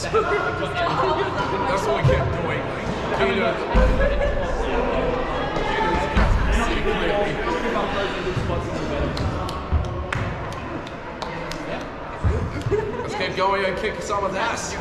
That's what we kept doing. Peter. Let's keep going and kick someone's ass.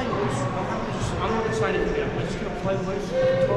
I'm not excited for that. I'm just going to play loose.